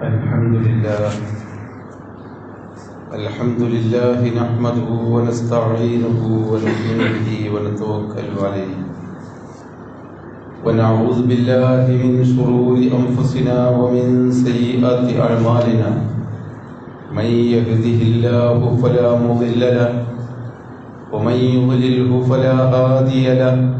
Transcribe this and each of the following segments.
الحمد لله. الحمد لله نحمده ونستعينه ونؤمن به ونتوكل عليه. ونعوذ بالله من شرور أنفسنا ومن سيئات أعمالنا. من يهده الله فلا مضل له ومن يضلله فلا هادي له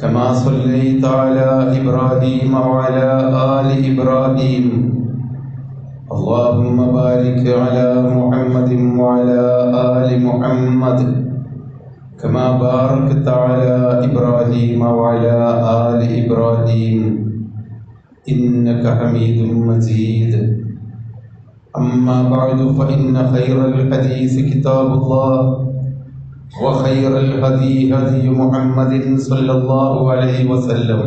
كما صليت على إبراهيم وعلى آل إبراهيم. اللهم بارك على محمد وعلى آل محمد. كما باركت على إبراهيم وعلى آل إبراهيم. إنك حميد مجيد. أما بعد، فإن خير الحديث كتاب الله. وخير الهدي هدي محمد صلى الله عليه وسلم.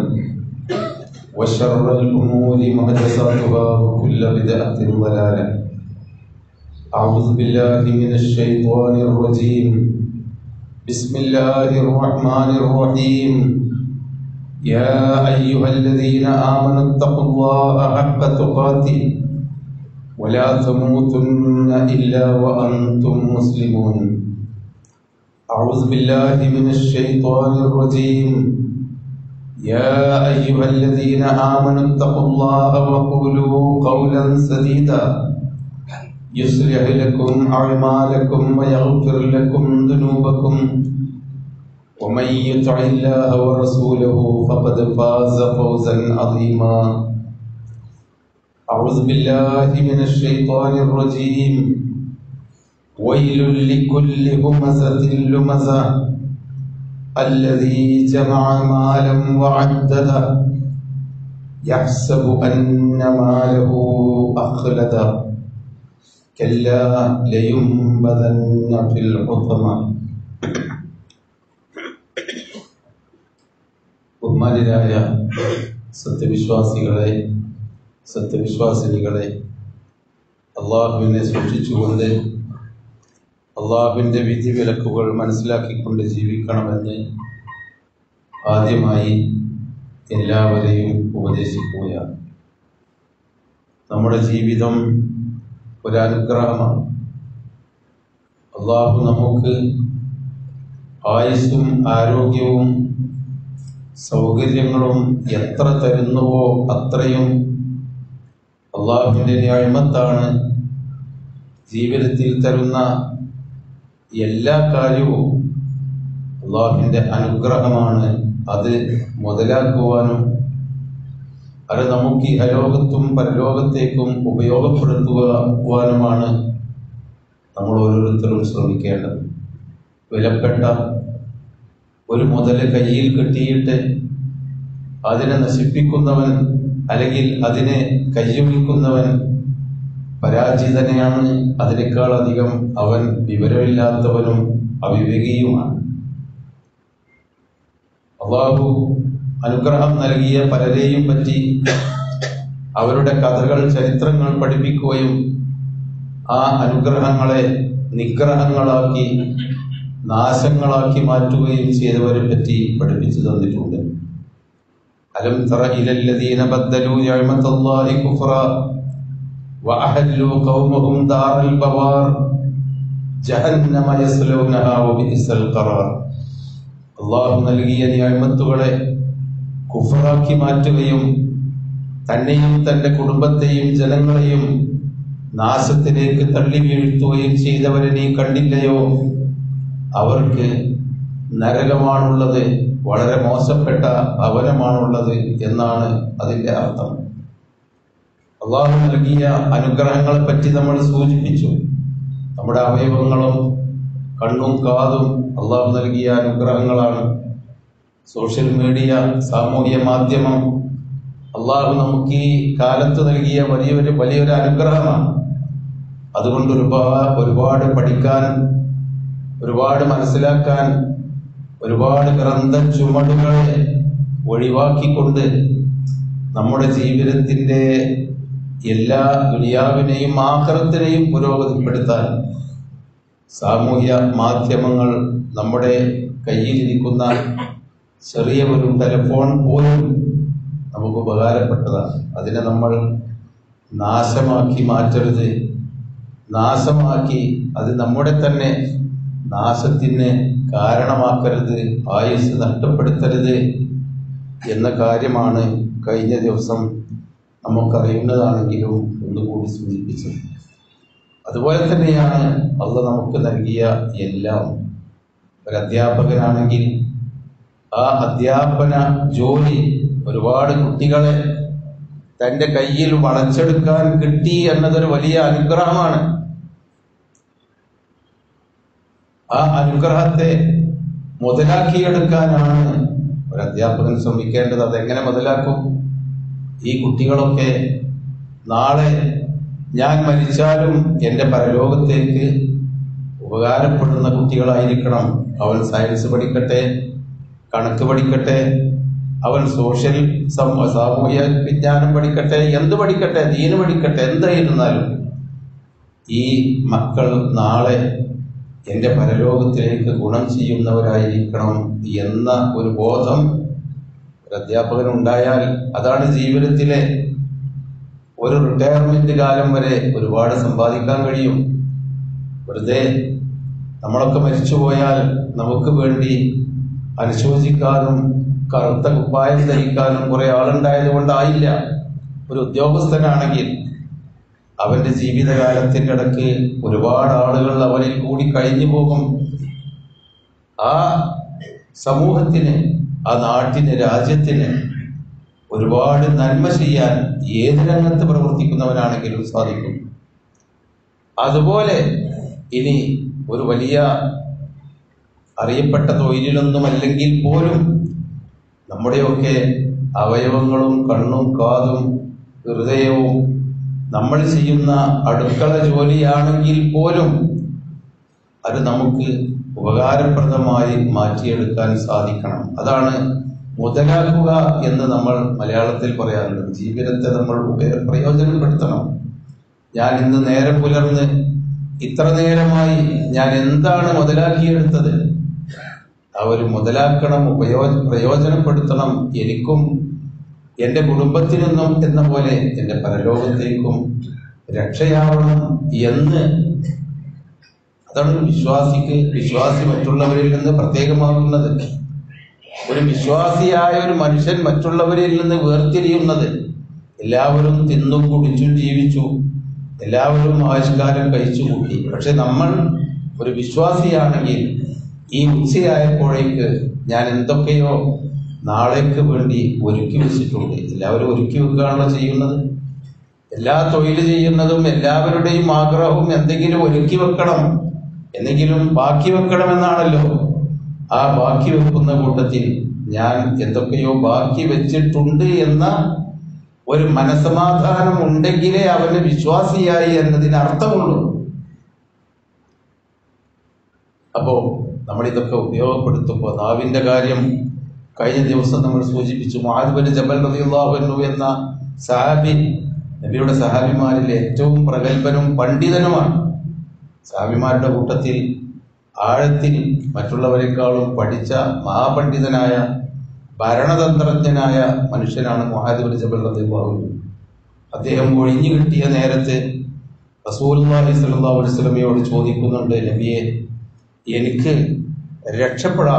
وشر الأمور محدثاتها وكل بدعة ضلالة. أعوذ بالله من الشيطان الرجيم. بسم الله الرحمن الرحيم. يا أيها الذين آمنوا اتقوا الله حق تقاته. ولا تموتن إلا وأنتم مسلمون. أعوذ بالله من الشيطان الرجيم. يا أيها الذين آمنوا اتقوا الله وقولوا قولا سديدا. يصلح لكم أعمالكم ويغفر لكم ذنوبكم. ومن يطع الله ورسوله فقد فاز فوزا عظيما. أعوذ بالله من الشيطان الرجيم. ويل لكل همزة لمزة الذي جمع مالا وعدده يحسب أن ماله أخلده كلا لينبذن في الحطمة ബഹുമാനരായ സത്യവിശ്വാസികളെ സത്യവിശ്വാസിനികളെ അള്ളാഹുവിനെ സൂക്ഷിച്ചുകൊണ്ട് അള്ളാഹുവിന്റെ വിധി വിലക്കുകൾ മനസ്സിലാക്കിക്കൊണ്ട് ജീവിക്കണമെന്ന് ആദ്യമായി എല്ലാവരെയും ഉപദേശിക്കുകയാണ്. നമ്മുടെ ജീവിതം ഒരനുഗ്രഹമാണ്. അള്ളാഹു നമുക്ക് ആയുസ്സും ആരോഗ്യവും സൗകര്യങ്ങളും എത്ര തരുന്നുവോ അത്രയും അള്ളാഹുവിന്റെ ന്യായമത്താണ് ജീവിതത്തിൽ തരുന്ന എല്ലാ കാര്യവും അള്ളാഹുവിന്റെ അനുഗ്രഹമാണ്. അത് മുതലാക്കുവാനും അത് നമുക്ക് ഈ ഹലോകത്തും പരലോകത്തേക്കും ഉപയോഗപ്പെടുത്തുവാനുമാണ് നമ്മൾ ഓരോരുത്തരും ശ്രമിക്കേണ്ടത്. വിലപ്പെട്ട ഒരു മുതൽ കയ്യിൽ കെട്ടിയിട്ട് അതിനെ നശിപ്പിക്കുന്നവൻ അല്ലെങ്കിൽ അതിനെ കയ്യൊഴിക്കുന്നവൻ പരാജിതനെയാണ് അതിനേക്കാൾ അധികം അവൻ വിവരമില്ലാത്തവനും അവിവേകിയുമാണ്. അള്ളാഹു അനുഗ്രഹം നൽകിയ പലരെയും പറ്റി അവരുടെ കഥകൾ ചരിത്രങ്ങൾ പഠിപ്പിക്കുകയും ആ അനുഗ്രഹങ്ങളെ നിഗ്രഹങ്ങളാക്കി നാശങ്ങളാക്കി മാറ്റുകയും ചെയ്തവരെ പറ്റി പഠിപ്പിച്ചു തന്നിട്ടുണ്ട്. അലം തറ ഇലല്ലദീന ബദ്ദലു യഅമത്തല്ലാഹി കുഫ്റ وأحلوا قومهم دار البوار جهنم يصلونها وبئس القرار അള്ളാഹു നൽകിയ നിയമത്തുകളെ കുഫറാക്കി മാറ്റുകയും തന്നെയും തന്റെ കുടുംബത്തെയും ജനങ്ങളെയും നാശത്തിലേക്ക് തള്ളി വീഴ്ത്തുകയും ചെയ്തവരെ നീ കണ്ടില്ലയോ അവർക്ക് നരകമാണുള്ളത് വളരെ മോശപ്പെട്ട ഭവനമാണുള്ളത് എന്നാണ് അതിന്റെ അർത്ഥം അള്ളാഹു നൽകിയ അനുഗ്രഹങ്ങളെ പറ്റി നമ്മൾ സൂചിപ്പിച്ചു. നമ്മുടെ അവയവങ്ങളും കണ്ണും കാതും അള്ളാഹു നൽകിയ അനുഗ്രഹങ്ങളാണ്. സോഷ്യൽ മീഡിയ സാമൂഹ്യ മാധ്യമം അള്ളാഹു നമുക്ക് ഈ കാലത്ത് നൽകിയ വലിയൊരു വലിയൊരു അനുഗ്രഹമാണ്. അതുകൊണ്ട് ഒരുപാട് ഒരുപാട് പഠിക്കാൻ ഒരുപാട് മനസ്സിലാക്കാൻ ഒരുപാട് ഗ്രന്ഥ ചുമടുകളെ ഒഴിവാക്കിക്കൊണ്ട് നമ്മുടെ ജീവിതത്തിന്റെ എല്ലാ ദുനിയാവിനെയും ആഹ്റത്തിനെയും പുരോഗതിപ്പെടുത്താൻ സാമൂഹ്യ മാധ്യമങ്ങൾ നമ്മുടെ കയ്യിലിരിക്കുന്ന ചെറിയ ഒരു ടെലിഫോൺ പോലും നമുക്ക് ഉപകാരപ്പെട്ടതാണ്. അതിനെ നമ്മൾ നാശമാക്കി മാറ്റരുത്. നാശമാക്കി അത് നമ്മുടെ തന്നെ നാശത്തിന് കാരണമാക്കരുത് ആയുസ് നഷ്ടപ്പെടുത്തരുത് എന്ന കാര്യമാണ് കഴിഞ്ഞ ദിവസം നമുക്കറിയുന്നതാണെങ്കിലും ഒന്നുകൂടി സൂചിപ്പിച്ചത്. അതുപോലെ തന്നെയാണ് അള്ള നമുക്ക് നൽകിയ എല്ലാം. ഒരു അധ്യാപകനാണെങ്കിൽ ആ അധ്യാപന ജോലി ഒരുപാട് കുട്ടികളെ തന്റെ കയ്യിൽ വളച്ചെടുക്കാൻ കിട്ടി എന്നതൊരു വലിയ അനുഗ്രഹമാണ്. ആ അനുഗ്രഹത്തെ മുതലാക്കിയെടുക്കാനാണ് ഒരു അധ്യാപകൻ ശ്രമിക്കേണ്ടത്. അതെങ്ങനെ മുതലാക്കും? ഈ കുട്ടികളൊക്കെ നാളെ ഞാൻ മരിച്ചാലും എന്റെ പരലോകത്തേക്ക് ഉപകാരപ്പെടുന്ന കുട്ടികളായിരിക്കണം. അവൻ സയൻസ് പഠിക്കട്ടെ കണക്ക് പഠിക്കട്ടെ അവൻ സോഷ്യൽ സാമൂഹ്യ വിജ്ഞാനം പഠിക്കട്ടെ എന്ത് പഠിക്കട്ടെ ദീന് പഠിക്കട്ടെ എന്തായിരുന്നാലും ഈ മക്കൾ നാളെ എന്റെ പരലോകത്തിലേക്ക് ഗുണം ചെയ്യുന്നവരായിരിക്കണം എന്ന ഒരു ബോധം ഒരു അധ്യാപകൻ ഉണ്ടായാൽ അതാണ് ജീവിതത്തിലെ ഒരു റിട്ടയർമെന്റ് കാലം വരെ ഒരുപാട് സമ്പാദിക്കാൻ കഴിയും. വെറുതെ നമ്മളൊക്കെ മരിച്ചു പോയാൽ നമുക്ക് വേണ്ടി അനുശോചിക്കാനും കറുത്ത കുപ്പായം ധരിക്കാനും കുറെ ആളുണ്ടായത് കൊണ്ടായില്ല ഒരു ഉദ്യോഗസ്ഥനാണെങ്കിൽ അവന്റെ ജീവിതകാലത്തിന്റെ ഇടയ്ക്ക് ഒരുപാട് ആളുകൾ അവനിൽ കൂടി കഴിഞ്ഞു പോകും ആ സമൂഹത്തിന് ആ നാട്ടിന് രാജ്യത്തിന് ഒരുപാട് നന്മ ചെയ്യാൻ ഏത് രംഗത്ത് പ്രവർത്തിക്കുന്നവനാണെങ്കിലും സാധിക്കും. അതുപോലെ ഇനി ഒരു വലിയ അറിയപ്പെട്ട തൊഴിലിലൊന്നുമല്ലെങ്കിൽ പോലും നമ്മുടെയൊക്കെ അവയവങ്ങളും കണ്ണും കാതും ഹൃദയവും നമ്മൾ ചെയ്യുന്ന അടുക്കള ജോലിയാണെങ്കിൽ പോലും അത് നമുക്ക് ഉപകാരപ്രദമായി മാറ്റിയെടുക്കാൻ സാധിക്കണം. അതാണ് മുതലാക്കുക എന്ന് നമ്മൾ മലയാളത്തിൽ പറയാറുണ്ട്. ജീവിതത്തെ നമ്മൾ പ്രയോജനപ്പെടുത്തണം. ഞാൻ ഇന്ന് നേരം പുലർന്ന് ഇത്ര നേരമായി ഞാൻ എന്താണ് മുതലാക്കിയെടുത്തത്? അവർ മുതലാക്കണം ഉപയോ പ്രയോജനപ്പെടുത്തണം എനിക്കും എന്റെ കുടുംബത്തിനൊന്നും എന്ന പോലെ എന്റെ പരലോകത്തേക്കും രക്ഷയാവണം എന്ന് അതാണ് വിശ്വാസിക്ക് വിശ്വാസി മറ്റുള്ളവരിൽ നിന്ന് പ്രത്യേകമാകുന്നത്. ഒരു വിശ്വാസിയായ ഒരു മനുഷ്യൻ മറ്റുള്ളവരിൽ നിന്ന് വേർതിരിയുന്നത് എല്ലാവരും തിന്നു കുടിച്ചും ജീവിച്ചു എല്ലാവരും ആവിഷ്കാരം കഴിച്ചു കൂട്ടി. പക്ഷെ നമ്മൾ ഒരു വിശ്വാസിയാണെങ്കിൽ ഈ ഉച്ചയായപ്പോഴേക്ക് ഞാൻ എന്തൊക്കെയോ നാളേക്ക് വേണ്ടി ഒരുക്കി വെച്ചിട്ടുണ്ട്. എല്ലാവരും ഒരുക്കി വെക്കുകയാണല്ലോ ചെയ്യുന്നത്. എല്ലാ തൊഴിൽ ചെയ്യുന്നതും എല്ലാവരുടെയും ആഗ്രഹവും എന്തെങ്കിലും ഒരുക്കി വെക്കണം. എന്തെങ്കിലും ബാക്കി വെക്കണമെന്നാണല്ലോ. ആ ബാക്കി വെക്കുന്ന കൂട്ടത്തിൽ ഞാൻ എന്തൊക്കെയോ ബാക്കി വെച്ചിട്ടുണ്ട് എന്ന ഒരു മനസമാധാനം ഉണ്ടെങ്കിലേ അവന് വിശ്വാസിയായി എന്നതിന് അർത്ഥമുള്ളൂ അപ്പോ നമ്മൾ ഇതൊക്കെ ഉപയോഗപ്പെടുത്തുമ്പോൾ നാവിന്റെ കാര്യം കഴിഞ്ഞ ദിവസം നമ്മൾ സൂചിപ്പിച്ചു. മാധുബന് ജബൽ റളിയല്ലാഹു എന്ന സഹാബി നബിയുടെ സഹാബിമാരിൽ ഏറ്റവും പ്രഗത്ഭനും പണ്ഡിതനുമാണ്. സഹാബിമാരുടെ കൂട്ടത്തിൽ ആഴത്തിൽ മറ്റുള്ളവരെക്കാളും പഠിച്ച മഹാപണ്ഡിതനായ ഭരണതന്ത്രജ്ഞനായ മനുഷ്യനാണ് മുഹാദിബിൻ ജബൽ റളിയല്ലാഹു അദ്ദേഹം ഒഴിഞ്ഞു കിട്ടിയ നേരത്തെ സ്വല്ലല്ലാഹു അലൈഹി വസല്ലമയോട് ചോദിക്കുന്നുണ്ട് നബിയെ എനിക്ക് രക്ഷപ്പെടാ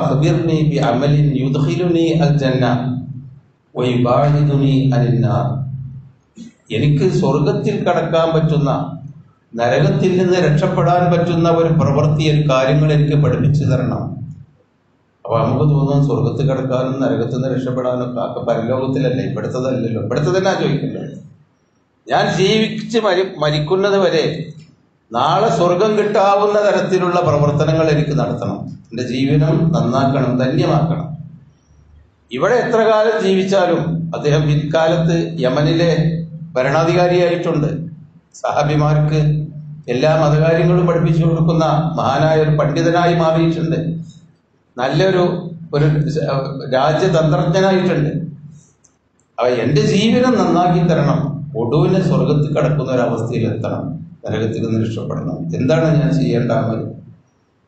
എനിക്ക് സ്വർഗത്തിൽ കടക്കാൻ പറ്റുന്ന നരകത്തിൽ നിന്ന് രക്ഷപ്പെടാൻ പറ്റുന്ന ഒരു പ്രവൃത്തി കാര്യങ്ങൾ എനിക്ക് പഠിപ്പിച്ചു തരണം. അപ്പൊ നമുക്ക് തോന്നും സ്വർഗത്ത് കിടക്കാനും നരകത്തിൽ നിന്ന് രക്ഷപ്പെടാനും ഒക്കെ പരലോകത്തിലല്ലേ? ഇവിടുത്തതല്ലല്ലോ. ഇവിടുത്തെ ചോദിക്കുന്നത്? ഞാൻ ജീവിച്ച് മരി മരിക്കുന്നത് വരെ നാളെ സ്വർഗം കിട്ടാവുന്ന തരത്തിലുള്ള പ്രവർത്തനങ്ങൾ എനിക്ക് നടത്തണം. എന്റെ ജീവിതം നന്നാക്കണം ധന്യമാക്കണം. ഇവിടെ എത്ര കാലം ജീവിച്ചാലും അദ്ദേഹം പിൽക്കാലത്ത് യമനിലെ ഭരണാധികാരിയായിട്ടുണ്ട്. സഹാബിമാർക്ക് എല്ലാ മതകാര്യങ്ങളും പഠിപ്പിച്ചു കൊടുക്കുന്ന മഹാനായ ഒരു പണ്ഡിതനായി മാറിയിട്ടുണ്ട്. നല്ലൊരു ഒരു രാജ്യതന്ത്രജ്ഞനായിട്ടുണ്ട്. അവ എന്റെ ജീവിതം നന്നാക്കി തരണം. ഒടുവിനെ സ്വർഗത്തിൽ കടക്കുന്ന ഒരു അവസ്ഥയിൽ എത്തണം. നരകത്തിൽ നിന്ന് രക്ഷപ്പെടണം. എന്താണ് ഞാൻ ചെയ്യേണ്ട അമൽ?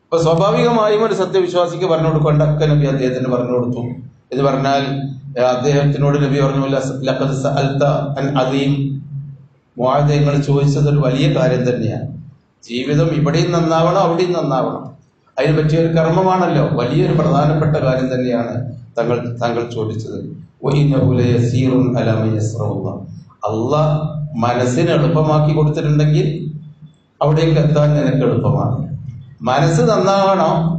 അപ്പൊ സ്വാഭാവികമായും ഒരു സത്യവിശ്വാസിക്ക് പറഞ്ഞു കൊടുക്കേണ്ട അക്ക നബി അദ്ദേഹത്തിന് പറഞ്ഞു കൊടുത്തു. എന്ന് പറഞ്ഞാൽ അദ്ദേഹത്തിനോട് നബി പറഞ്ഞു മുആദങ്ങൾ ചോദിച്ചത് ഒരു വലിയ കാര്യം തന്നെയാണ്. ജീവിതം ഇവിടെയും നന്നാവണം അവിടെയും നന്നാവണം. അതിന് പറ്റിയൊരു കർമ്മമാണല്ലോ. വലിയൊരു പ്രധാനപ്പെട്ട കാര്യം തന്നെയാണ് തങ്ങൾ തങ്ങൾ ചോദിച്ചത്. അള്ളാഹ് മനസ്സിന് എളുപ്പമാക്കി കൊടുത്തിട്ടുണ്ടെങ്കിൽ അവിടേക്ക് എത്താൻ നിനക്ക് എളുപ്പമാണ്. മനസ്സ് നന്നാവണം.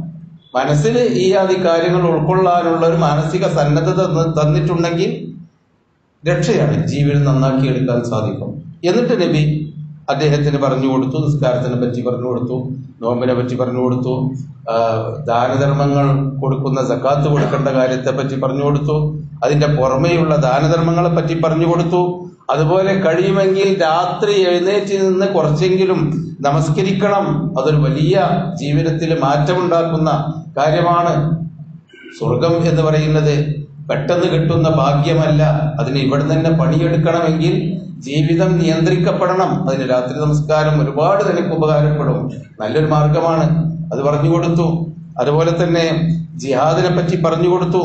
മനസ്സിൽ ഈ ആദി കാര്യങ്ങൾ ഉൾക്കൊള്ളാനുള്ള ഒരു മാനസിക സന്നദ്ധത തന്നിട്ടുണ്ടെങ്കിൽ രക്ഷയാണ്. ജീവിതം നന്നാക്കി എടുക്കാൻ സാധിക്കും. എന്നിട്ട് നബി അദ്ദേഹത്തിന് പറഞ്ഞു കൊടുത്തു നിസ്കാരത്തിനെ പറ്റി പറഞ്ഞു കൊടുത്തു നോമ്പിനെ പറ്റി പറഞ്ഞു കൊടുത്തു ദാനധർമ്മങ്ങൾ കൊടുക്കുന്ന സക്കാത്ത് കൊടുക്കേണ്ട കാര്യത്തെ പറ്റി പറഞ്ഞു കൊടുത്തു അതിന്റെ പുറമെയുള്ള ദാനധർമ്മങ്ങളെ പറ്റി പറഞ്ഞു കൊടുത്തു. അതുപോലെ കഴിയുമെങ്കിൽ രാത്രി എഴുന്നേറ്റ് നിന്ന് കുറച്ചെങ്കിലും നമസ്കരിക്കണം. അതൊരു വലിയ ജീവിതത്തിൽ മാറ്റമുണ്ടാക്കുന്ന കാര്യമാണ്. സ്വർഗം എന്ന് പറയുന്നത് പെട്ടെന്ന് കിട്ടുന്ന ഭാഗ്യമല്ല. അതിന് ഇവിടെ തന്നെ പണിയെടുക്കണമെങ്കിൽ ജീവിതം നിയന്ത്രിക്കപ്പെടണം. അതിന് രാത്രി നമസ്കാരം ഒരുപാട് നിനക്ക് ഉപകാരപ്പെടും. നല്ലൊരു മാർഗമാണ്. അത് പറഞ്ഞു കൊടുത്തു. അതുപോലെ തന്നെ ജിഹാദിനെ പറ്റി പറഞ്ഞു കൊടുത്തു.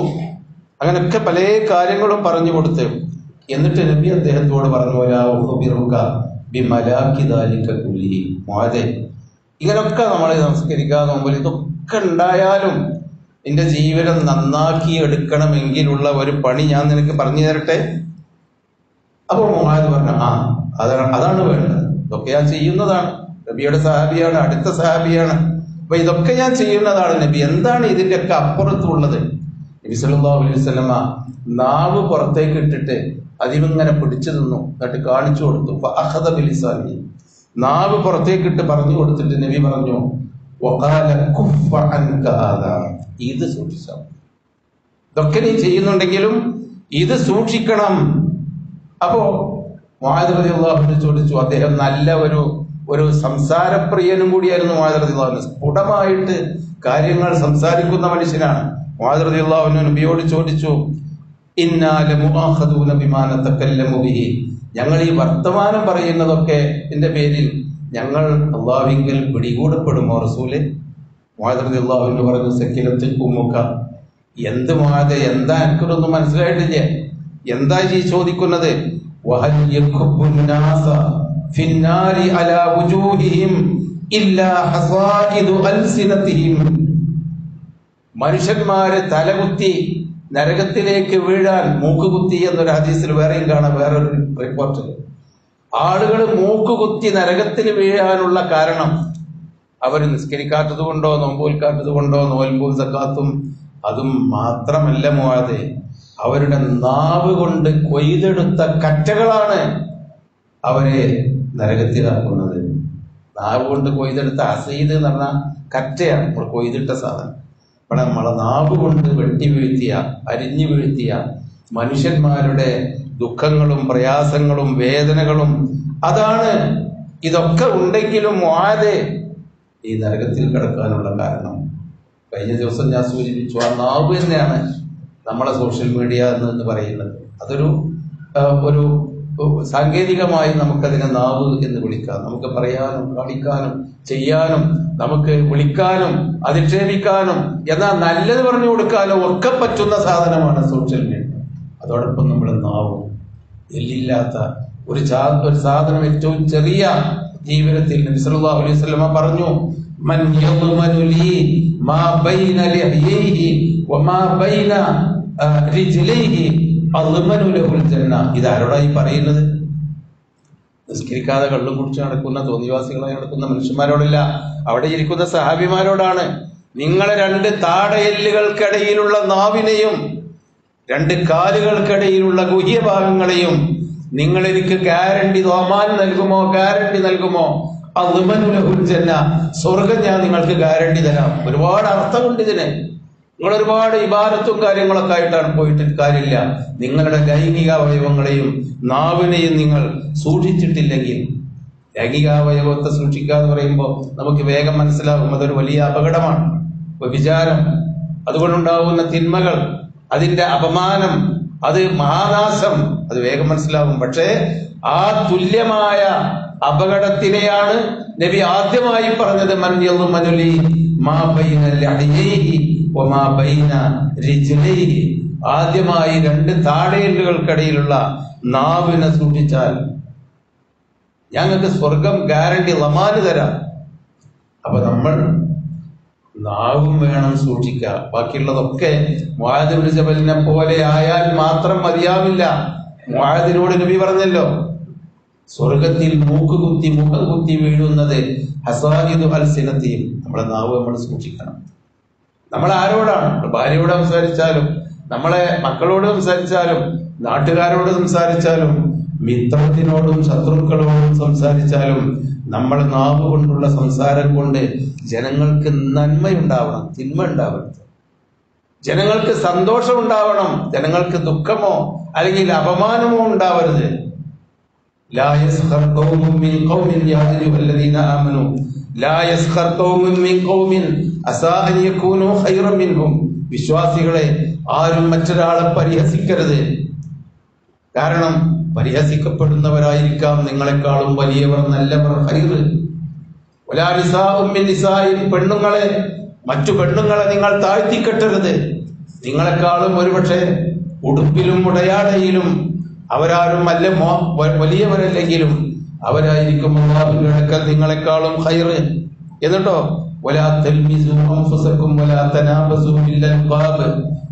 അങ്ങനെയൊക്കെ പല കാര്യങ്ങളും പറഞ്ഞു കൊടുത്തു. എന്നിട്ട് നബി അദ്ദേഹത്തോട് പറഞ്ഞു ഇങ്ങനൊക്കെ നമ്മൾ നമസ്കരിക്കാതെ മുമ്പിൽ ഇതൊക്കെ ഉണ്ടായാലും നിന്റെ ജീവിതം നന്നാക്കി എടുക്കണമെങ്കിലുള്ള ഒരു പണി ഞാൻ നിനക്ക് പറഞ്ഞു തരട്ടെ? അപ്പോൾ മുഹാദ് പറഞ്ഞു ആ അതാണ് അതാണ് വേണ്ടത്. ഇതൊക്കെ ഞാൻ ചെയ്യുന്നതാണ്. നബിയുടെ സഹാബിയാണ് അടുത്ത സഹാബിയാണ്. അപ്പൊ ഇതൊക്കെ ഞാൻ ചെയ്യുന്നതാണ് നബി. എന്താണ് ഇതിന്റെ ഒക്കെ അപ്പുറത്തുള്ളത്? നബി അലൈഹി നാവ് പുറത്തേക്ക് ഇട്ടിട്ട് അതിമിങ്ങനെ പിടിച്ചു നിന്നു. എന്നിട്ട് കാണിച്ചു കൊടുത്തു. അഹദ ബിലിസാനി നാവ് പുറത്തേക്ക് ഇട്ട് പറഞ്ഞു കൊടുത്തിട്ട് നബി പറഞ്ഞു ഇത് സൂക്ഷിച്ചാൽ. ഇതൊക്കെ നീ ചെയ്യുന്നുണ്ടെങ്കിലും ഇത് സൂക്ഷിക്കണം. അപ്പോ അള്ളാഹുവിനെ ചോദിച്ചു അദ്ദേഹം നല്ല ഒരു ഒരു സംസാരപ്രിയനും കൂടിയായിരുന്നു മാതൃതിയുള്ള സ്ഫുടമായിട്ട് കാര്യങ്ങൾ സംസാരിക്കുന്ന മനുഷ്യനാണ് മുആദ് അള്ളാഹുവിന് നബിയോട് ചോദിച്ചു ഞങ്ങൾ ഈ വർത്തമാനം പറയുന്നതൊക്കെ എന്റെ പേരിൽ ഞങ്ങൾ അള്ളാവിങ്കിൽ പിടികൂടപ്പെടുമോ റസൂലെ? മോഹദ്രതി അള്ളാഹു എന്ന് പറഞ്ഞു സക്കീലത്തിൽ ഉമ്മുക്ക എന്ത് മോഹത് എന്താ എനിക്കൊന്നും മനസ്സിലായിട്ടില്ല. എന്താ ഈ ചോദിക്കുന്നത്? മനുഷ്യന്മാര് തലകുത്തി നരകത്തിലേക്ക് വീഴാൻ മൂക്കുകുത്തി എന്നൊരു ഹദീസിൽ വേറെയും കാണാം വേറൊരു റിപ്പോർട്ടിൽ ആളുകൾ മൂക്കുകുത്തി നരകത്തിൽ വീഴാനുള്ള കാരണം അവർ നിസ്കരിക്കാത്തത് കൊണ്ടോ നോമ്പൂൽക്കാത്തത് കൊണ്ടോ നോൽമ്പും സക്കാത്തും അതും മാത്രമല്ല മോഴതെ അവരുടെ നാവ് കൊണ്ട് കൊയ്തെടുത്ത കറ്റകളാണ് അവരെ നരകത്തിലാക്കുന്നത്. നാവ് കൊണ്ട് കൊയ്തെടുത്ത അസൈദ് എന്ന് പറഞ്ഞ കറ്റയാണ് നമ്മൾ കൊയ്തിട്ട സാധനം. ഇവിടെ നമ്മളെ നാവ് കൊണ്ട് വെട്ടി വീഴ്ത്തിയ അരിഞ്ഞു വീഴ്ത്തിയ മനുഷ്യന്മാരുടെ ദുഃഖങ്ങളും പ്രയാസങ്ങളും വേദനകളും അതാണ്. ഇതൊക്കെ ഉണ്ടെങ്കിലും വാതെ ഈ നരകത്തിൽ കിടക്കാനുള്ള കാരണം. കഴിഞ്ഞ ദിവസം ഞാൻ സൂചിപ്പിച്ചു ആ നാവ് തന്നെയാണ് നമ്മളെ സോഷ്യൽ മീഡിയ എന്ന് പറയുന്നത്. അതൊരു ഒരു സാങ്കേതികമായി നമുക്കതിനെ നാവ് എന്ന് വിളിക്കാം. നമുക്ക് പറയാനും കാണിക്കാനും ചെയ്യാനും നമുക്ക് വിളിക്കാനും അധിക്ഷേപിക്കാനും എന്നാൽ നല്ലത് പറഞ്ഞു കൊടുക്കാനും ഒക്കെ പറ്റുന്ന സാധനമാണ് സോഷ്യൽ മീഡിയ അതോടൊപ്പം നമ്മൾ നാവും എല്ലില്ലാത്ത ഒരു ഒരു സാധനം ഏറ്റവും ചെറിയ ജീവിതത്തിൽ നബി സല്ലല്ലാഹു അലൈഹി പറഞ്ഞു മൻ ലീ മാ ബൈന വമാ ബൈന ലഹുൽ ജന്ന. പറയുന്നത്? നിസ്കരിക്കാതെ കള്ളും കുടിച്ച് നടക്കുന്ന തോന്നിവാസികളായി നടക്കുന്ന മനുഷ്യന്മാരോടല്ല അവിടെ ഇരിക്കുന്ന സഹാബിമാരോടാണ്. നിങ്ങളെ രണ്ട് താടയെല്ലുകൾക്കിടയിലുള്ള നാവിനെയും രണ്ട് കാലുകൾക്കിടയിലുള്ള ഗുഹ്യഭാഗങ്ങളെയും നിങ്ങൾ എനിക്ക് ഗ്യാരണ്ടി തോമാൻ നൽകുമോ? ഗ്യാരണ്ടി നൽകുമോ? ജന്ന. സ്വർഗം ഞാൻ നിങ്ങൾക്ക് ഗ്യാരണ്ടി തരാം. ഒരുപാട് അർത്ഥമുണ്ട് ഇതിന്. നിങ്ങൾ ഒരുപാട് ഇബാരത്തും കാര്യങ്ങളൊക്കെ ആയിട്ടാണ് പോയിട്ട് കാര്യമില്ല. നിങ്ങളുടെ ലൈംഗിക അവയവങ്ങളെയും നാവിനെയും നിങ്ങൾ സൂക്ഷിച്ചിട്ടില്ലെങ്കിൽ ലൈംഗികാവയവത്തെ സൂക്ഷിക്കുക എന്ന് പറയുമ്പോൾ നമുക്ക് വേഗം മനസ്സിലാകും. അതൊരു വലിയ അപകടമാണ്. വിചാരം. അതുകൊണ്ടുണ്ടാകുന്ന തിന്മകൾ അതിന്റെ അപമാനം അത് മഹാനാശം. അത് വേഗം മനസ്സിലാകും പക്ഷേ ആ തുല്യമായ അപകടത്തിനെയാണ് നബി ആദ്യമായി പറഞ്ഞത് മനുലി മാ ബൈന ബൈന ആദ്യമായി രണ്ട് താഴേലുകൾക്കിടയിലുള്ള നാവിനെ സൂക്ഷിച്ചാൽ ഞങ്ങൾക്ക് സ്വർഗം ഗ്യാരണ്ടി ലമാന് തരാം. അപ്പൊ നമ്മൾ നാവും വേണം സൂക്ഷിക്കുക ബാക്കിയുള്ളതൊക്കെ മുഹാദിബിൻ ജബലിനെ പോലെ ആയാൽ മാത്രം മതിയാവില്ല. മുഹാദിനോട് നബി പറഞ്ഞല്ലോ സ്വർഗത്തിൽ മൂക്ക് കുത്തി മുഖ കുത്തി വീഴുന്നത് ഹസാനിദു അൽസിനത്തെയും നമ്മുടെ നാവ് നമ്മൾ സൂക്ഷിക്കണം. നമ്മൾ ആരോടാണ്? ഭാര്യയോട് സംസാരിച്ചാലും നമ്മളെ മക്കളോട് സംസാരിച്ചാലും നാട്ടുകാരോട് സംസാരിച്ചാലും മിത്രത്തിനോടും ശത്രുക്കളോടും സംസാരിച്ചാലും നമ്മൾ നാവ് കൊണ്ടുള്ള സംസാരം കൊണ്ട് ജനങ്ങൾക്ക് നന്മയുണ്ടാവണം തിന്മ ഉണ്ടാവരുത്. ജനങ്ങൾക്ക് സന്തോഷം ഉണ്ടാവണം ജനങ്ങൾക്ക് ദുഃഖമോ അല്ലെങ്കിൽ അപമാനമോ ഉണ്ടാവരുത്. വിശ്വാസികളെ ആരും മറ്റൊരാളെ പരിഹസിക്കരുത്. കാരണം പരിഹസിക്കപ്പെടുന്നവരായിരിക്കാം നിങ്ങളെക്കാളും വലിയവർ നല്ലവർ ഹൈറ് പെണ്ണുങ്ങളെ മറ്റു പെണ്ണുങ്ങളെ നിങ്ങൾ താഴ്ത്തിക്കെട്ടരുത്. നിങ്ങളെക്കാളും ഒരുപക്ഷെ ഉടുപ്പിലും ഉടയാടയിലും അവരാരും അല്ല വലിയവരല്ലെങ്കിലും അവരായിരിക്കും അള്ളാഹുവിന്റെ നിങ്ങളെക്കാളും ഹൈറ് എന്നിട്ടോ?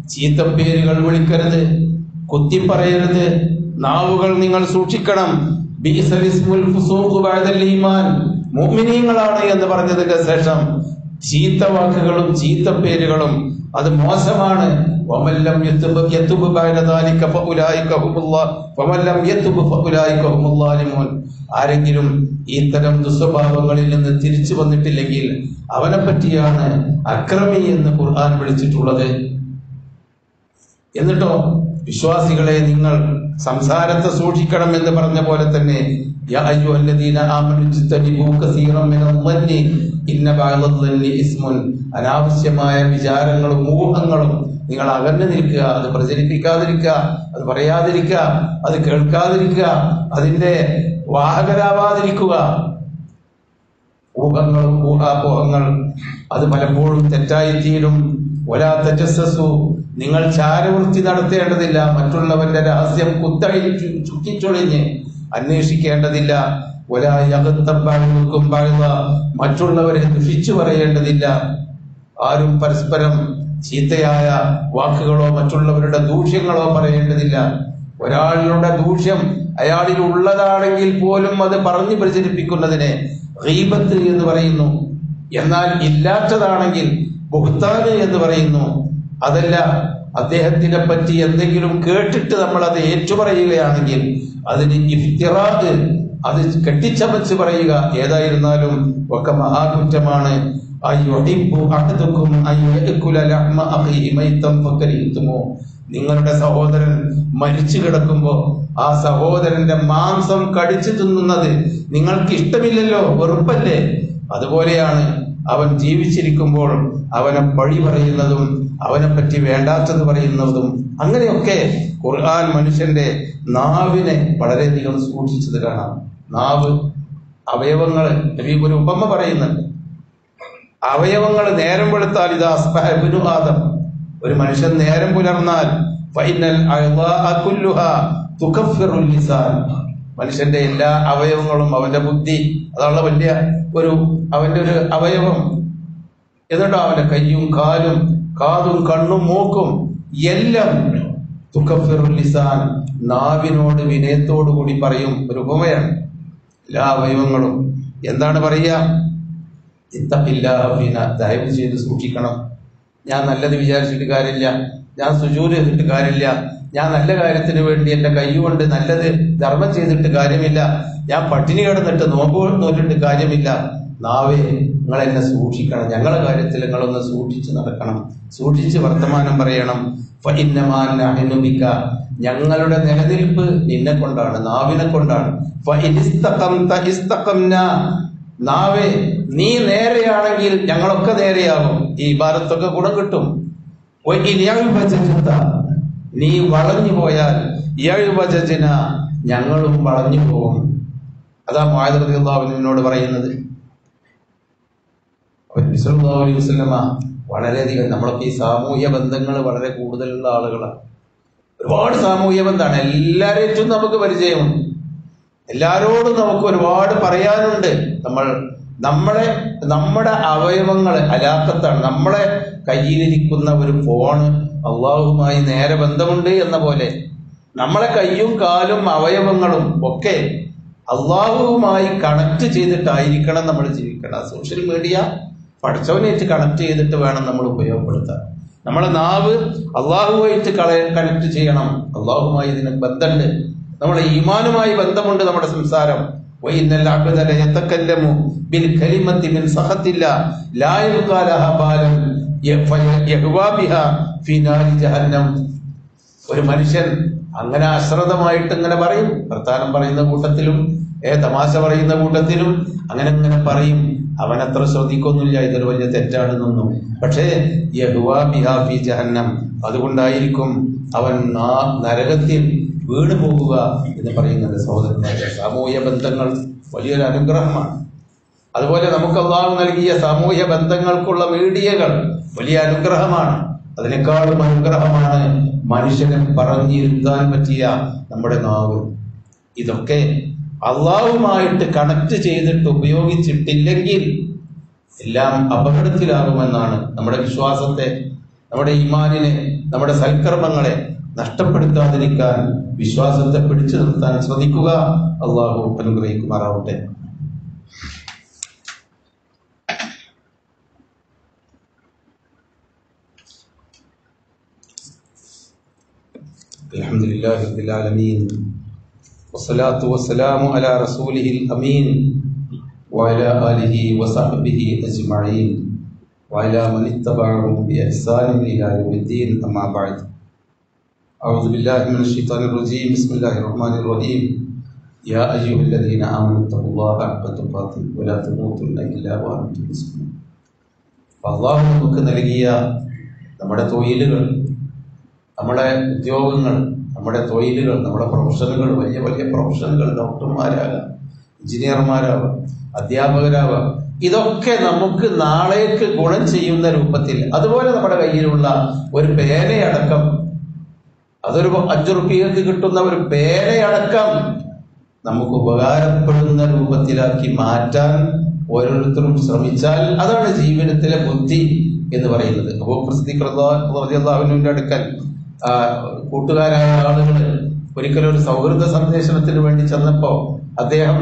ചീത്ത പേരുകൾ വിളിക്കരുത് കുത്തിപ്പറയരുത് നാവുകൾ നിങ്ങൾ സൂക്ഷിക്കണം. മോമിനിയങ്ങളാണ് എന്ന് പറഞ്ഞതിന്റെ ശേഷം ചീത്ത വാക്കുകളും ചീത്ത പേരുകളും അത് മോശമാണ്. ആരെങ്കിലും ഇത്തരം ദുസ്വഭാവങ്ങളിൽ നിന്ന് തിരിച്ചു വന്നിട്ടില്ലെങ്കിൽ അവനെ പറ്റിയാണ് അക്രമി എന്ന് ഖുർആൻ വിളിച്ചിട്ടുള്ളത്. എന്നിട്ടോ? വിശ്വാസികളെ നിങ്ങൾ സംസാരത്തെ സൂക്ഷിക്കണം എന്ന് പറഞ്ഞ പോലെ തന്നെ അനാവശ്യമായ വിചാരങ്ങളും ഊഹങ്ങളും നിങ്ങൾ അകന്നു നിൽക്കുക അത് പ്രചരിപ്പിക്കാതിരിക്കുക അത് പറയാതിരിക്കുക അത് കേൾക്കാതിരിക്കുക അതിന്റെ വാഹകരാവാതിരിക്കുക. ഊഹങ്ങളും ഊഹാപോഹങ്ങൾ അത് പലപ്പോഴും തെറ്റായി ഒരാ തെജസ്സു നിങ്ങൾ ചാരവൃത്തി നടത്തേണ്ടതില്ല. മറ്റുള്ളവന്റെ രഹസ്യം കുത്തഴി ചുക്കിച്ചൊളിഞ്ഞ് അന്വേഷിക്കേണ്ടതില്ല. ഒരായകത്തമ്പാഴുക്കും പാഴുക മറ്റുള്ളവരെ ദുഷിച്ചു പറയേണ്ടതില്ല. ആരും പരസ്പരം ചീത്തയായ വാക്കുകളോ മറ്റുള്ളവരുടെ ദൂഷ്യങ്ങളോ പറയേണ്ടതില്ല. ഒരാളുടെ ദൂഷ്യം അയാളിൽ ഉള്ളതാണെങ്കിൽ പോലും അത് പറഞ്ഞു പ്രചരിപ്പിക്കുന്നതിനെ റീബത്ത് എന്ന് പറയുന്നു. എന്നാൽ ഇല്ലാത്തതാണെങ്കിൽ ബുഹ്താന് എന്ന് പറയുന്നു. അതല്ല അദ്ദേഹത്തിനെ പറ്റി എന്തെങ്കിലും കേട്ടിട്ട് നമ്മൾ അത് ഏറ്റുപറയുകയാണെങ്കിൽ അതിന് ഇഫ്തിറാദ് അത് കെട്ടിച്ചമച്ച് പറയുക. ഏതായിരുന്നാലും ഒക്കെ മഹാകുറ്റമാണ്. നിങ്ങളുടെ സഹോദരൻ മരിച്ചു കിടക്കുമ്പോ ആ സഹോദരന്റെ മാംസം കടിച്ചു തിന്നുന്നത് നിങ്ങൾക്ക് ഇഷ്ടമില്ലല്ലോ വെറുപ്പല്ലേ? അതുപോലെയാണ് അവൻ ജീവിച്ചിരിക്കുമ്പോൾ അവനെ പഴി പറയുന്നതും അവനെ പറ്റി വേണ്ടാത്തത് പറയുന്നതും അങ്ങനെയൊക്കെ ഖുർആൻ മനുഷ്യന്റെ നാവിനെ വളരെയധികം സൂക്ഷിച്ചത് കാണാം. നാവ് അവയവങ്ങൾ ഒരു ഉപമ പറയുന്നുണ്ട്. അവയവങ്ങൾ നേരം വെളുത്താൽ ഇത് അസ്ബഹബിനു ആദം. ഒരു മനുഷ്യൻ നേരം പുലർന്നാൽ ഫൈനൽ മനുഷ്യന്റെ എല്ലാ അവയവങ്ങളും അവന്റെ ബുദ്ധി അതാണ് വലിയ ഒരു അവന്റെ ഒരു അവയവം. എന്നിട്ടോ അവന്റെ കയ്യും കാലും കാതും കണ്ണും മൂക്കും എല്ലാം ദുഃഖിസാൻ നാവിനോട് വിനയത്തോടു കൂടി പറയും ഒരു ഉപമയാണ്. എല്ലാ അവയവങ്ങളും. എന്താണ് പറയുക? ഇത്തപ്പില്ലാഫീന ദയവ് ചെയ്ത് സൂക്ഷിക്കണം. ഞാൻ നല്ലത് വിചാരിച്ചിട്ട് കാര്യമില്ല. ഞാൻ സുജൂര് ചെയ്തിട്ട് കാര്യമില്ല. ഞാൻ നല്ല കാര്യത്തിന് വേണ്ടി എന്റെ കൈകൊണ്ട് നല്ലത് ധർമ്മം ചെയ്തിട്ട് കാര്യമില്ല. ഞാൻ പട്ടിണി കിടന്നിട്ട് നോമ്പ് നോറ്റിട്ട് കാര്യമില്ല. നാവേ നിങ്ങൾ എന്നെ സൂക്ഷിക്കണം. ഞങ്ങളുടെ കാര്യത്തിൽ നിങ്ങളൊന്ന് സൂക്ഷിച്ച് നടക്കണം. സൂക്ഷിച്ച് വർത്തമാനം പറയണം. ബിക. ഞങ്ങളുടെ നിലനിൽപ്പ് നിന്നെ കൊണ്ടാണ് നാവിനെ കൊണ്ടാണ്. നാവേ നീ നേരെയാണെങ്കിൽ ഞങ്ങളൊക്കെ നേരെയാകും. ഈ ഭാരത്തൊക്കെ ഗുണം കിട്ടും. നീ വളഞ്ഞു പോയാൽ യഴുവചന ഞങ്ങളും വളഞ്ഞു പോകും. അതാ റളിയല്ലാഹു പറയുന്നത്. അലൈഹി വളരെയധികം നമ്മളൊക്കെ ഈ സാമൂഹ്യ ബന്ധങ്ങൾ വളരെ കൂടുതലുള്ള ആളുകളാണ്. ഒരുപാട് സാമൂഹ്യ ബന്ധമാണ്. എല്ലാവരേറ്റും നമുക്ക് പരിചയമുണ്ട്. എല്ലാരോടും നമുക്ക് ഒരുപാട് പറയാനുണ്ട്. നമ്മൾ നമ്മളെ നമ്മുടെ അവയവങ്ങൾ അലാക്കത്താണ് നമ്മളെ കയ്യിലിരിക്കുന്ന ഒരു ഫോണ് അള്ളാഹുമായി നേരെ ബന്ധമുണ്ട് എന്ന പോലെ നമ്മളെ കയ്യും കാലും അവയവങ്ങളും ഒക്കെ അള്ളാഹുവുമായി കണക്ട് ചെയ്തിട്ടായിരിക്കണം നമ്മൾ ജീവിക്കണം. സോഷ്യൽ മീഡിയ പഠിച്ചവനായിട്ട് കണക്ട് ചെയ്തിട്ട് വേണം നമ്മൾ ഉപയോഗപ്പെടുത്താൻ. നമ്മളെ നാവ് അള്ളാഹുമായിട്ട് കണക്ട് ചെയ്യണം. അള്ളാഹുമായി ഇതിന് ബന്ധമുണ്ട്. നമ്മുടെ ഈമാനുമായി ബന്ധമുണ്ട് നമ്മുടെ സംസാരം. ബിൽ സഹത്തില്ല ലാ ജഹന്നം. ഒരു മനുഷ്യൻ അങ്ങനെ അശ്രദ്ധമായിട്ട് ഇങ്ങനെ പറയും. പ്രധാനം പറയുന്ന കൂട്ടത്തിലും ഏ തമാശ പറയുന്ന കൂട്ടത്തിലും അങ്ങനെ അങ്ങനെ പറയും. അവനത്ര ശ്രദ്ധിക്കൊന്നുമില്ല. ഇതൊരു വലിയ തെറ്റാണെന്നൊന്നും. പക്ഷേ യഹുവാബിഹാഫി ജഹന്നം. അതുകൊണ്ടായിരിക്കും അവൻ ആ നരകത്തിൽ വീണ് പോകുക എന്ന് പറയുന്നത് സഹോദരന്മാരുടെ സാമൂഹ്യ ബന്ധങ്ങൾ വലിയൊരു അനുഗ്രഹമാണ്. അതുപോലെ നമുക്ക് അള്ളാഹു നൽകിയ സാമൂഹ്യ ബന്ധങ്ങൾക്കുള്ള മീഡിയകൾ വലിയ അനുഗ്രഹമാണ്. അതിനേക്കാളും അനുഗ്രഹമാണ് മനുഷ്യനെ പറഞ്ഞിരുത്താൻ പറ്റിയ നമ്മുടെ നാവ്. ഇതൊക്കെ അള്ളാഹുമായിട്ട് കണക്ട് ചെയ്തിട്ട് ഉപയോഗിച്ചിട്ടില്ലെങ്കിൽ എല്ലാം അപകടത്തിലാകുമെന്നാണ് നമ്മുടെ വിശ്വാസത്തെ നമ്മുടെ ഇമാനിനെ നമ്മുടെ സൽക്കർമ്മങ്ങളെ നഷ്ടപ്പെടുത്താതിരിക്കാൻ വിശ്വാസത്തെ പിടിച്ചു നിർത്താൻ ശ്രദ്ധിക്കുക അള്ളാഹു അനുഗ്രഹിക്കുമാറാവട്ടെ. الحمد لله رب العالمين والصلاة والسلام على رسوله الأمين وعلى آله وصحبه أجمعين وعلى من اتبعهم بإحسان إلى يوم الدين أما بعد أعوذ بالله من الشيطان الرجيم بسم الله الرحمن الرحيم يا أيها الذين آمنوا اتقوا الله حق تقاته ولا تموتن إلا وأنتم مسلمون അള്ളാഹു നമുക്ക് നൽകിയ നമ്മുടെ തൊഴിലുകൾ നമ്മുടെ ഉദ്യോഗങ്ങൾ നമ്മുടെ തൊഴിലുകൾ നമ്മുടെ പ്രൊഫഷനുകൾ വലിയ വലിയ പ്രൊഫഷനുകൾ ഡോക്ടർമാരാകാം എഞ്ചിനീയർമാരാവാം അധ്യാപകരാവാം ഇതൊക്കെ നമുക്ക് നാളേക്ക് ഗുണം ചെയ്യുന്ന രൂപത്തിൽ അതുപോലെ നമ്മുടെ കയ്യിലുള്ള ഒരു പേനയടക്കം അതൊരു അഞ്ചു റുപ്യക്ക് കിട്ടുന്ന ഒരു പേനയടക്കം നമുക്ക് ഉപകാരപ്പെടുന്ന രൂപത്തിലാക്കി മാറ്റാൻ ഓരോരുത്തരും ശ്രമിച്ചാൽ അതാണ് ജീവിതത്തിലെ ബുദ്ധി എന്ന് പറയുന്നത്. അപ്പോൾ പ്രസിദ്ധി അടുക്കൽ ആ, കൂട്ടുകാരായ ആളുകൾ ഒരിക്കലും ഒരു സൗഹൃദ സന്ദേശനത്തിന് വേണ്ടി ചെന്നപ്പോൾ അദ്ദേഹം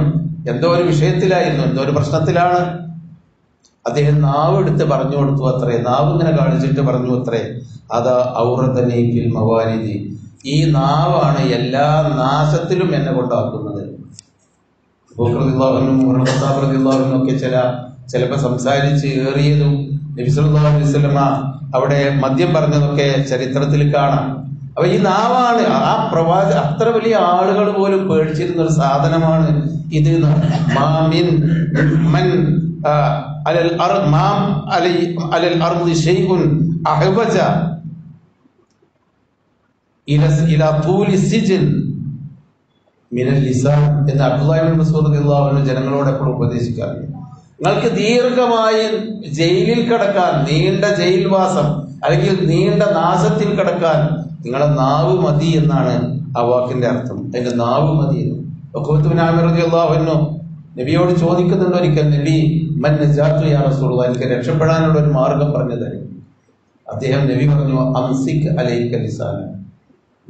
എന്തോ ഒരു വിഷയത്തിലായിരുന്നു എന്തോ ഒരു പ്രശ്നത്തിലാണ്. അദ്ദേഹം നാവ് എടുത്ത് പറഞ്ഞു കൊടുത്തു അത്രേ നാവ് ഇങ്ങനെ കാണിച്ചിട്ട് പറഞ്ഞു അത്രേ. അത് ഔറതനീഫിൽ മവാനിധി ഈ നാവാണ് എല്ലാ നാശത്തിലും എന്നെ കൊണ്ടാക്കുന്നത്. ഒക്കെ ചില ചിലപ്പോ സംസാരിച്ച് ഏറിയതും നബിസുല്ലാ അലൈവല്ലമ അവിടെ മദ്യം പറഞ്ഞതൊക്കെ ചരിത്രത്തിൽ കാണാം അപ്പൊ ഈ നാവാണ് ആ പ്രവാച അത്ര വലിയ ആളുകൾ പോലും പേടിച്ചിരുന്ന ഒരു സാധനമാണ് ഇത്. മാമിൻ മൻ അലൽ മാം അലൈ- അലൽ അർദ് ജനങ്ങളോട് എപ്പോഴും ഉപദേശിക്കാറുണ്ട് നിങ്ങൾക്ക് ദീർഘമായി ജയിലിൽ കിടക്കാൻ നീണ്ട ജയിൽവാസം അല്ലെങ്കിൽ നീണ്ട നാശത്തിൽ കിടക്കാൻ നിങ്ങളെ നാവ് മതി എന്നാണ് ആ വാക്കിന്റെ അർത്ഥം. അതിന്റെ നാവ് മതി എന്ന്. അൻഹു നബിയോട് ചോദിക്കുന്നുണ്ട് ഒരിക്കൽ നബി മൻ നജാത്തു യാ എനിക്ക് രക്ഷപ്പെടാനുള്ള ഒരു മാർഗം പറഞ്ഞു തരും. അദ്ദേഹം നബി പറഞ്ഞു അംസിക് അലൈക ലിസാന.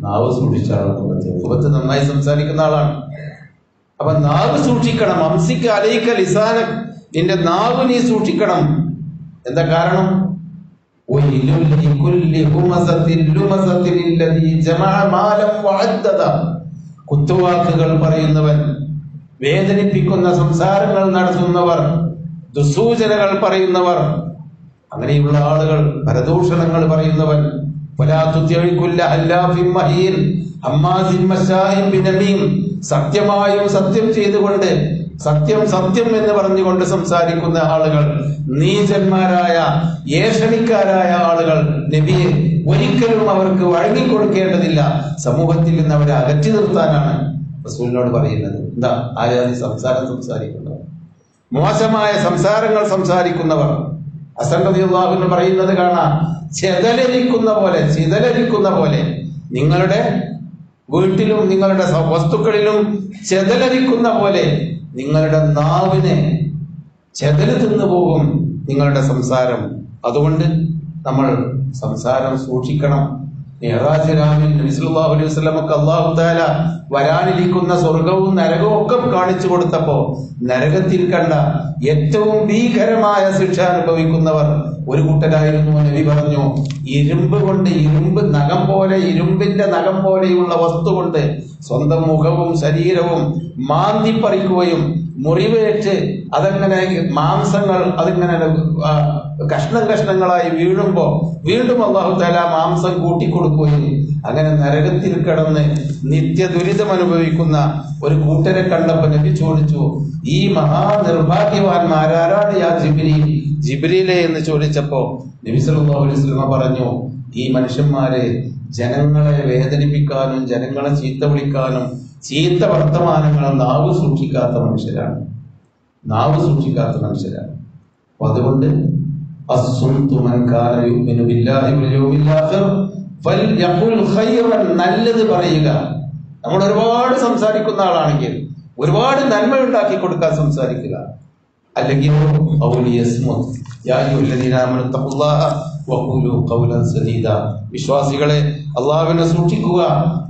നാവ് സൂക്ഷിച്ച ആളാണ് നന്നായി സംസാരിക്കുന്ന ആളാണ്. അപ്പൊ നാവ് സൂക്ഷിക്കണം. അംസിക് അലൈക്ക ലിസാന നിന്റെ നാവ് നീ സൂക്ഷിക്കണം. എന്താ കാരണം? കുത്തുവാക്കുകൾ പറയുന്നവൻ വേദനിപ്പിക്കുന്ന സംസാരങ്ങൾ നടത്തുന്നവർ ദുസൂചനകൾ പറയുന്നവർ അങ്ങനെയുള്ള ആളുകൾ പരദൂഷണങ്ങൾ പറയുന്നവൻ സത്യമായും സത്യം ചെയ്തുകൊണ്ട് സത്യം സത്യം എന്ന് പറഞ്ഞുകൊണ്ട് സംസാരിക്കുന്ന ആളുകൾ നീചന്മാരായ ഏഷണിക്കാരായ ആളുകൾ നബിയെ ഒരിക്കലും അവർക്ക് വഴങ്ങിക്കൊടുക്കേണ്ടതില്ല. സമൂഹത്തിൽ നിന്ന് അവരെ അകറ്റി നിർത്താനാണ് റസൂലിനോട് പറയുന്നത്. എന്താ? ആരാധി സംസാരം സംസാരിക്കുന്നവർ? മോശമായ സംസാരങ്ങൾ സംസാരിക്കുന്നവർ. അസംഗതിയുള്ളാഹുവിന് പറയുന്നത് കാണാം. ചെതലരിക്കുന്ന പോലെ ചിതലരിക്കുന്ന പോലെ നിങ്ങളുടെ വീട്ടിലും നിങ്ങളുടെ വസ്തുക്കളിലും ചെതലരിക്കുന്ന പോലെ നിങ്ങളുടെ നാവിനെ ചെതൽ തിന്നു പോകും നിങ്ങളുടെ സംസാരം. അതുകൊണ്ട് നമ്മൾ സംസാരം സൂക്ഷിക്കണം. മെഹറാജ് അലൈഹി വരാനിരിക്കുന്ന സ്വർഗവും നരകവും ഒക്കെ കാണിച്ചു കൊടുത്തപ്പോ നരകത്തിൽ കണ്ട ഏറ്റവും ഭീകരമായ ശിക്ഷ അനുഭവിക്കുന്നവർ ഒരു കൂട്ടരായിരുന്നു നബി പറഞ്ഞു. ഇരുമ്പ് കൊണ്ട് ഇരുമ്പ് നഖം പോലെ ഇരുമ്പിന്റെ നഖം പോലെയുള്ള വസ്തു കൊണ്ട് സ്വന്തം മുഖവും ശരീരവും മാന്തിപ്പറിക്കുകയും മുറിവേറ്റ് അതങ്ങനെ മാംസങ്ങൾ അതിങ്ങനെ കഷ്ണ കഷ്ണം കഷ്ണങ്ങളായി വീഴുമ്പോ വീണ്ടും അള്ളാഹു താല മാംസം കൂട്ടിക്കൊടുക്കുകയും അങ്ങനെ നരകത്തിൽ കിടന്ന് നിത്യ ദുരിതം അനുഭവിക്കുന്ന ഒരു കൂട്ടരെ കണ്ടപ്പോൾ നബി ചോദിച്ചു ഈ മഹാനിർഭാഗ്യവാന്മാരാരാണ് യാ ജിബിലി ജിബ്രിയിലെ എന്ന് ചോദിച്ചപ്പോ നബി സല്ലല്ലാഹു അലൈഹി വസല്ലമ പറഞ്ഞു ഈ മനുഷ്യന്മാരെ ജനങ്ങളെ വേദനിപ്പിക്കാനും ജനങ്ങളെ ചീത്ത വിളിക്കാനും ചീത്ത വർത്തമാനങ്ങൾ നാവ് സൂക്ഷിക്കാത്ത മനുഷ്യരാണ്. നാവ് സൂക്ഷിക്കാത്ത മനുഷ്യരാണ്. അപ്പൊ അതുകൊണ്ട് നല്ലത് പറയുക. നമ്മൾ ഒരുപാട് സംസാരിക്കുന്ന ആളാണെങ്കിൽ ഒരുപാട് നന്മ ഉണ്ടാക്കി കൊടുക്കാൻ സംസാരിക്കുക. അല്ലെങ്കിൽ വിശ്വാസികളെ അള്ളാഹുവിനെ സൂക്ഷിക്കുക.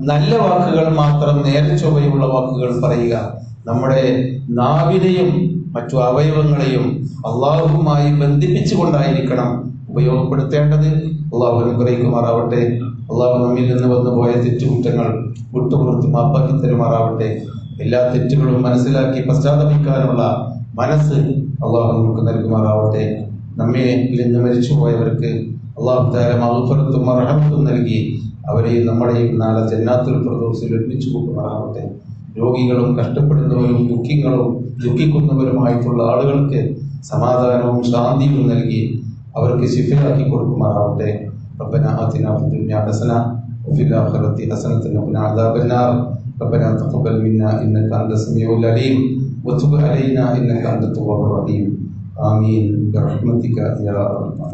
നല്ല വാക്കുകൾ മാത്രം നേരെ ചൊവ്വയുള്ള വാക്കുകൾ പറയുക. നമ്മുടെ നാവിനെയും മറ്റു അവയവങ്ങളെയും അള്ളാഹുമായി ബന്ധിപ്പിച്ചുകൊണ്ടായിരിക്കണം ഉപയോഗപ്പെടുത്തേണ്ടത്. അള്ളാഹു അനുഗ്രഹിക്കുമാറാവട്ടെ. അള്ളാഹു നമ്മിൽ നിന്ന് വന്നു പോയ തെറ്റുകുറ്റങ്ങൾ വിട്ടുപുറത്ത് മാപ്പാക്കി തരുമാറാവട്ടെ. എല്ലാ തെറ്റുകളും മനസ്സിലാക്കി പശ്ചാത്തപിക്കാനുള്ള മനസ്സ് അള്ളാഹു നമുക്ക് നൽകുമാറാവട്ടെ. നമ്മെ നിന്ന് മരിച്ചുപോയവർക്ക് അള്ളാഹു താര മഹഫറത്തും അർഹമത്തും നൽകി അവരെയും നമ്മുടെയും നാളെ ജന്നാത്തുൽ പ്രദോസിൽ ഒരുമിച്ച് കൂട്ടുമാറാവട്ടെ രോഗികളും കഷ്ടപ്പെടുന്നവരും ദുഃഖിങ്ങളും ദുഃഖിക്കുന്നവരുമായിട്ടുള്ള ആളുകൾക്ക് സമാധാനവും ശാന്തിയും നൽകി അവർക്ക് ശിഫയാക്കി കൊടുക്കുമാറാവട്ടെ ربنا آتنا في الدنيا حسنة وفي الآخرة حسنة وقنا عذاب النار ربنا تقبل منا إنك أنت السميع العليم وتب علينا إنك أنت التواب الرحيم آمین. برحمتك يا رب